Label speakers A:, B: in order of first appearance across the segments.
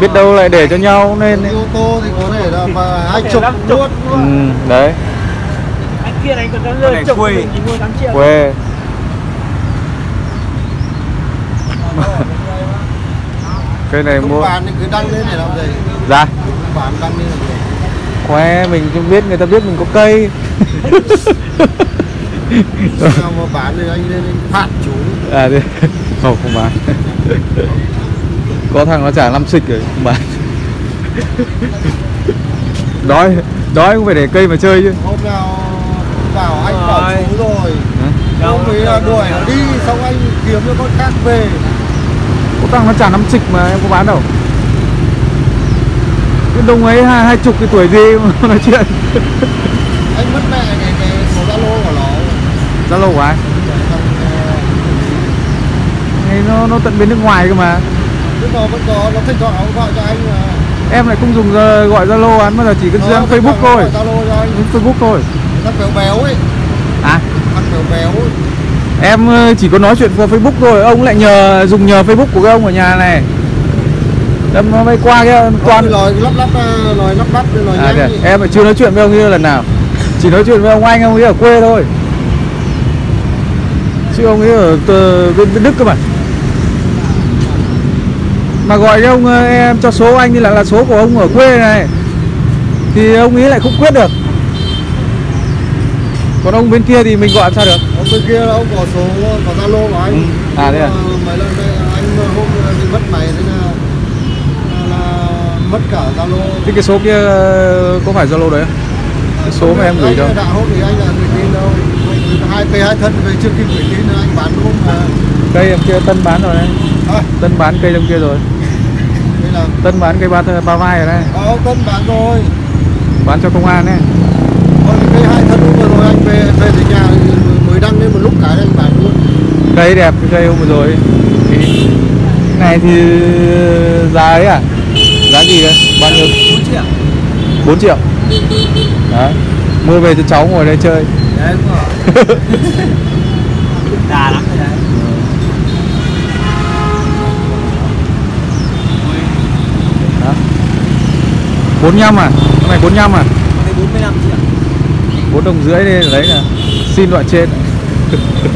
A: biết đâu lại để cho nhau nên
B: ô tô thì có thể là mà hai chục luôn
A: ừ, đấy.
C: Anh kia anh còn đang
D: này
C: chục
D: quê.
C: mình chỉ mua 8 triệu.
A: Quê. Cây này
B: Không
A: mua
B: bán thì cứ đăng lên để làm gì?
A: Ra
B: Không bán đăng lên làm gì?
A: Khoe mình cũng biết người ta biết mình có cây.
B: Nào mà bán thì anh lên anh phạt chú.
A: À đi không không bán có thằng nó trả năm xịch rồi không bán đói đói cũng phải để cây mà chơi chứ.
B: Hôm nào bảo anh bảo
D: rồi.
B: chú rồi? Ông ấy là đuổi nó đi xong anh kiếm cho con khác về.
A: Có thằng nó trả năm xịch mà em có bán đâu. Cái đông ấy hai, hai chục cái tuổi gì mà nói chuyện.
B: Anh mất mẹ cái, cái số Zalo của nó.
A: Zalo của ai?
B: Ờ,
A: Hay nó nó tận bên nước ngoài cơ mà
B: Lúc đó vẫn có, nó thỉnh thoảng nó gọi cho anh mà
A: em lại không dùng giờ gọi Zalo anh bao giờ chỉ cần sang
B: thỉnh
A: Facebook thôi.
B: Zalo cho anh.
A: Facebook thôi.
B: Thằng béo béo ấy.
A: À
B: Thằng béo béo ấy.
A: Em ờ, chỉ có nói chuyện qua Facebook thôi ông lại nhờ dùng nhờ Facebook của cái ông ở nhà này. Đâm nó bay qua
B: Con
A: toàn
B: nói lắp lắp ờ, nói lắp lắp nói
A: à,
B: nhanh
A: em lại chưa nói chuyện với ông kia lần nào. Chỉ nói chuyện với ông anh ông ấy ở quê thôi. Chứ ông ấy ở bên, bên Đức cơ mà mà gọi cho ông ờ, em cho số anh thì là là số của ông ở quê này thì ông ấy lại không quyết được còn ông bên kia thì mình gọi làm sao được
B: Ông bên kia ông có số có Zalo của anh.
A: Ừ. À, thế à?
B: Mấy lần đây anh hôm bị mất máy thế là, là, là mất cả Zalo.
A: thế cái số kia ờ, có phải Zalo đấy không? cái số mà em gửi đâu
B: Anh đã hôm thì anh là gửi tin đâu. Hai cây hai thân về chưa kịp gửi tin anh bán hôm mà.
A: cây em kia tân bán rồi đấy
B: À,
A: tân bán cây trong kia rồi
B: là
A: tân bán cây ba ba vai rồi đấy
B: có tân bán rồi.
A: bán cho công an đấy.
B: Còn cái cây hai thân vừa rồi anh về về từ nhà thì mới đăng lên một lúc cái anh bán luôn.
A: cây đẹp cái cây hôm vừa rồi. Thì cái này thì giá ấy à? Giá gì đấy bao nhiêu?
D: 4 triệu.
A: 4 triệu. Đấy. Mua về cho cháu ngồi đây chơi.
D: Đấy đúng rồi. Đà lắm rồi đấy
A: đó 45 à? Cái này 45 à?
D: Này 45 triệu
A: 4 đồng rưỡi đây đấy là xin loại trên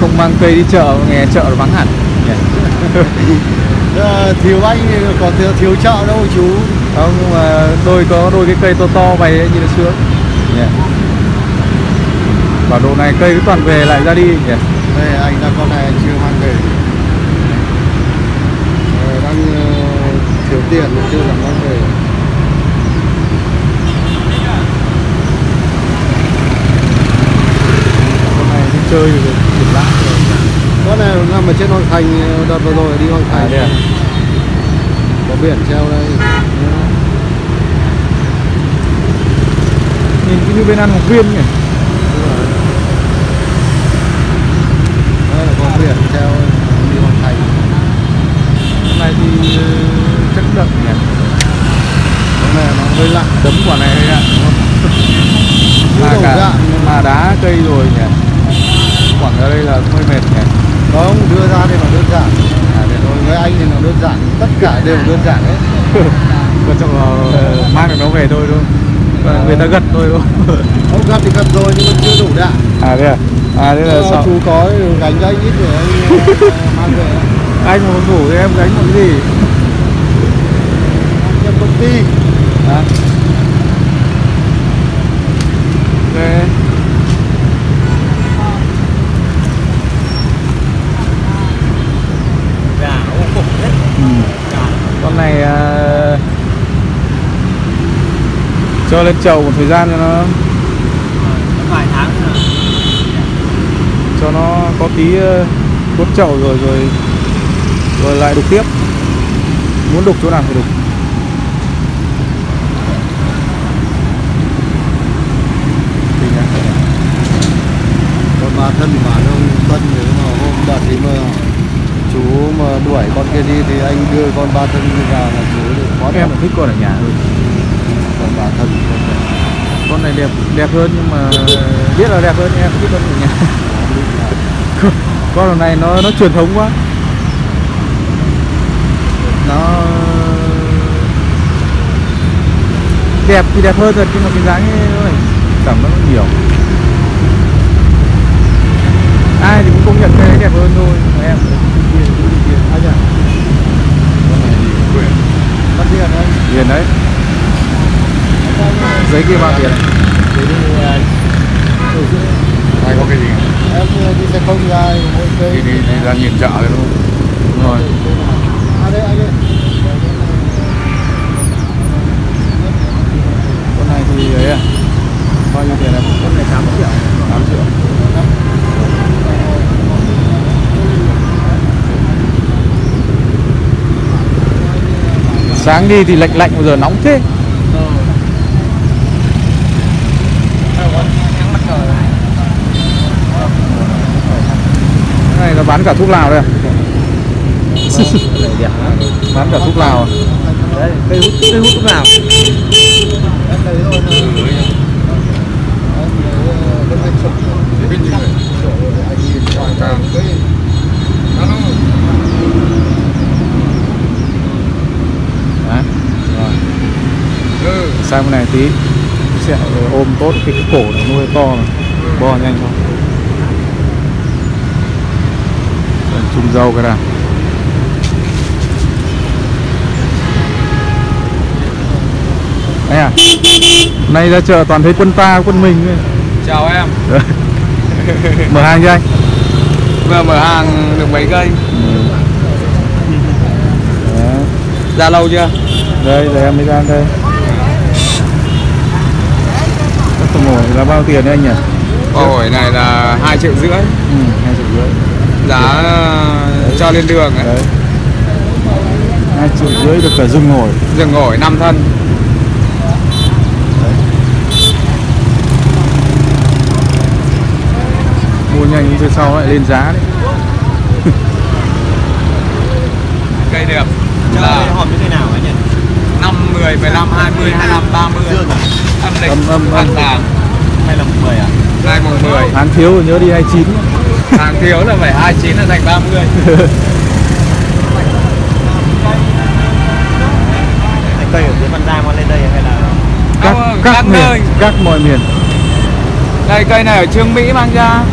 A: không mang cây đi chợ nghe chợ nó vắng hẳn nhỉ?
B: Ờ, thiếu anh còn thiếu, thiếu chợ đâu chú.
A: không nhưng mà đôi có đôi cái cây to to bày như là sướng nhỉ bảo đồ này cây cứ toàn về lại ra đi nhỉ
B: Đây anh là con này anh chưa mang về. Ờ, đang ờ, thiếu tiền chưa dám mang về.
A: con này đi chơi được rồi
B: Con này nằm ở trên Hoàng Thành đợt vừa rồi đi Hoàng
A: à
B: Thành.
A: thế à
B: Có biển treo đây.
A: nhìn cứ như bên ăn Ngọc Viên nhỉ
B: Đây là có biển treo đi Hoàng Thành.
A: con này thì ờ, chắc đậm nhỉ
B: Con này nó hơi lặng.
A: đấm quả này đúng không mà cả mà đá cây rồi nhỉ quẳng ra đây là hơi mệt nhỉ
B: Không, đưa ra thì nó đơn giản.
A: à thế
B: Đối với anh thì nó đơn giản. Tất cả đều đơn giản hết.
A: quan trọng là ờ, mang được nó về thôi đúng không Còn người ta gật thôi đúng không
B: Ông gặt thì gặt rồi nhưng mà chưa đủ đạn.
A: à thế à à thế là
B: Ờ,
A: sao
B: chú có gánh cho anh ít để anh ờ, mang về.
A: anh mà không đủ thì em gánh một cái gì
B: Nhân công ty.
A: à. cho lên chậu một thời gian cho nó
D: vài tháng
A: cho nó có tí ờ, cốt chậu rồi rồi rồi lại đục tiếp. Muốn đục chỗ nào thì đục. Còn bà thân bà ông tân nếu mà hôm đợt thì mà chú mà
B: đuổi con kia đi thì anh đưa con ba thân ra là chú có
A: em thích con ở nhà hơn
B: con ba thân con này.
A: con này đẹp đẹp hơn nhưng mà biết là đẹp hơn nhưng em thích con ở nhà con này nó nó truyền thống quá. Nó đẹp thì đẹp hơn thật nhưng mà cái dáng ấy nó giảm nó nhiều. Ai thì cũng công nhận cái đấy đẹp hơn thôi mà em kia kia kia ai nhỉ
B: con này thì quyền
A: con. Đấy tiền đấy giấy kia bao tiền?
B: Thì à,
A: hay có cái gì?
B: Em đi xe không ra
A: đi đi đi ra nhìn chợ đấy đúng không? Đúng rồi.
B: À
A: con này thì ấy à? Bao nhiêu tiền em? Con này 8 triệu. 8 triệu. Sáng đi thì lạnh lạnh bây giờ nóng thế cái này nó bán cả thuốc lào đây à? bán cả thuốc lào à?
C: Đấy, cây hút cây hút
B: mà
A: Đấy. Rồi. Sang bên này tí sẽ ôm tốt cái, cái cổ này nuôi to này. Bo nhanh thôi Chung dâu cái nào Đây à Nay ra chợ toàn thấy quân ta quân mình thôi.
D: Chào em,
A: Mở hàng cho anh
D: vừa mở hàng được mấy cây? Ra lâu chưa?
A: Đây, để em mới ra đây Các tầm ổi là bao tiền đấy anh nhỉ?
D: Hỏi này là 2 triệu rưỡi
A: Ừ, hai triệu rưỡi
D: Giá ờ, cho lên đường ấy.
A: Đấy. Hai triệu rưỡi được cả rừng ổi
D: Rừng ổi 5 thân.
A: Mua nhanh phía sau lại lên giá đấy.
D: Cây đẹp. Là
C: hòm như thế nào anh nhỉ?
D: 5, 10, 15, 20, 25, 30
C: Dương à?
D: Âm lịch,
A: Âm, âm, âm.
D: tháng tàng.
C: Hay là 10 à?
D: Nay mùng 10
A: Tháng thiếu nhớ đi 29
D: Hàng thiếu là phải 29 là thành 30
C: Thành cây ở dưới Văn Giang qua lên đây hay là
A: các, các,
D: các
A: miền,
D: nơi.
A: các mọi miền
D: Đây cây này ở Trương Mỹ mang ra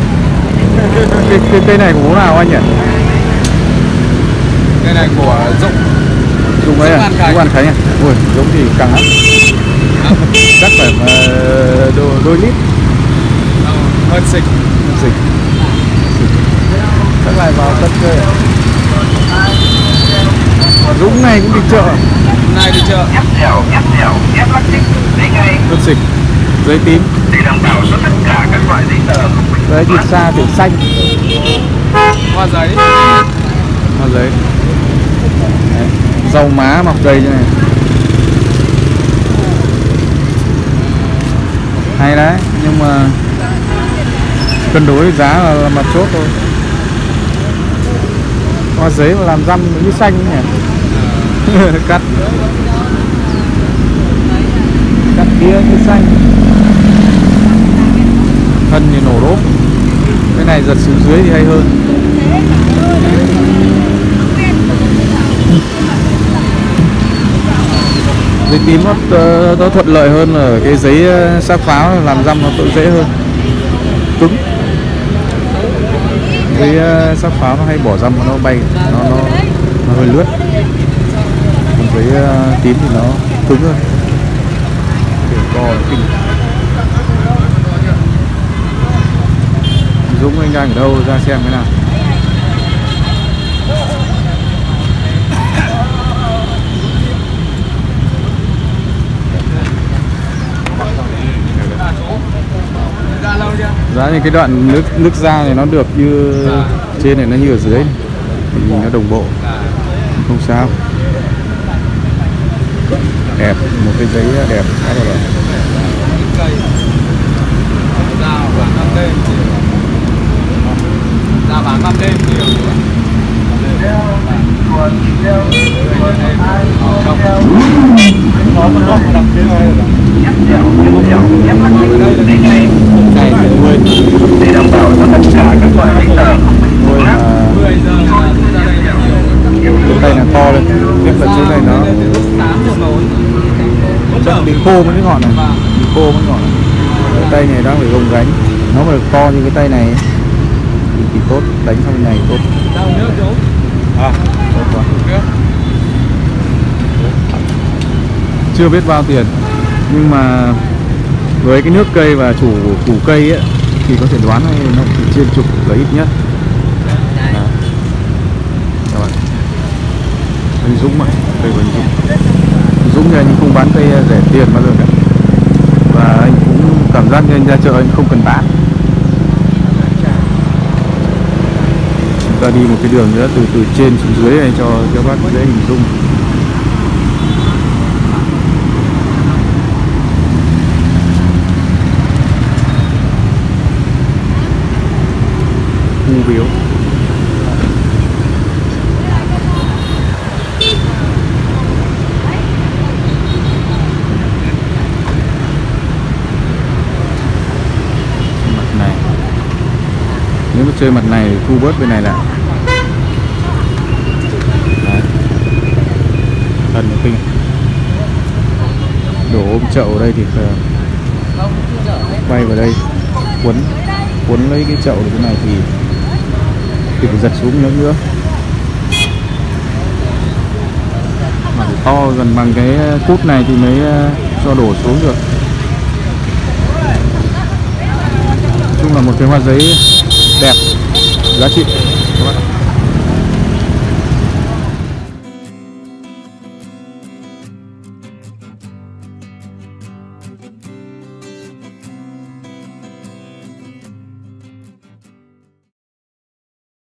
A: cái, cái cây này của bố nào anh nhỉ?
D: Cây này của Dũng
A: Dùng ấy à?
D: Dũng An Khánh.
A: Dũng à? Ui, giống thì căng lắm Chắc phải ờ, đôi, đôi lít
D: Ờ, Hơn xịch
A: Chắc lại vào tất chơi à? Dũng này cũng đi chợ.
D: Hôm nay đi chợ.
A: Đất dịch. Giấy tím.
E: Để đảm bảo cho tất cả các loại giấy tờ.
A: Đấy thịt xa tiểu xanh.
D: Hoa giấy.
A: Hoa giấy. Đấy. Rau má mọc đầy như này. Hay đấy Nhưng mà Cân đối giá là, là mặt chốt thôi Hoa giấy mà làm răm như xanh nhỉ? Cắt. Cắt kia như xanh. Thân thì nổ đốp Cái này giật xuống dưới thì hay hơn. Giấy tím nó, nó thuận lợi hơn ở cái giấy ờ, xác pháo làm răm nó dễ hơn. Cứng với sắp ờ, pháo nó hay bỏ răm nó bay, nó nó nó hơi lướt. Còn với ờ, tím thì nó cứng hơn. Kiểu to kinh. Dũng anh đang ở đâu? Ra xem cái nào. Giá như cái đoạn nước nước ra này nó được như trên này nó như ở dưới thì nó đồng bộ. Không sao. Đẹp. Một cái giấy đẹp. Khá là đẹp
D: cây ra bán ban đêm ra bán ban đêm nhiều
B: có một góc đằng kia này
E: Nhấp dẻo, nhấp dẻo, nhấp lắc đích Đấy ngay
A: Này thì nuôi
E: Để đảm bảo cho tất cả các loại giấy tờ
A: nuôi là cái tay là to lên tiếp là chỗ này nó chắc bị khô cái ngọn này. Bị khô mấy ngọn. Này. cái tay này đang phải gồng gánh. Nó mà được to như cái tay này thì, thì tốt. Đánh sang bên này tốt. À tốt quá. Chưa biết bao tiền. Nhưng mà với cái nước cây và chủ chủ cây ấy thì có thể đoán là nó chỉ trên chục là ít nhất. Đó. Rồi. Anh Dũng mà cây anh Dũng Dũng thì anh không bán cây ờ, rẻ tiền bao giờ cả. Và anh cũng cảm giác như anh ra chợ anh không cần bán. Chúng ta đi một cái đường nữa, từ từ trên xuống dưới này cho các bác dễ hình dung khu biếu mặt này nếu mà chơi mặt này, thu bớt bên này lại. Thần kinh. Đổ ôm chậu ở đây thì ờ, quay vào đây. Quấn quấn lấy cái chậu như thế này thì thì phải giật xuống nữa nữa. Mà phải to gần bằng cái ờ, cút này thì mới ờ, cho đổ xuống được. Chung là một cái hoa giấy đẹp giá trị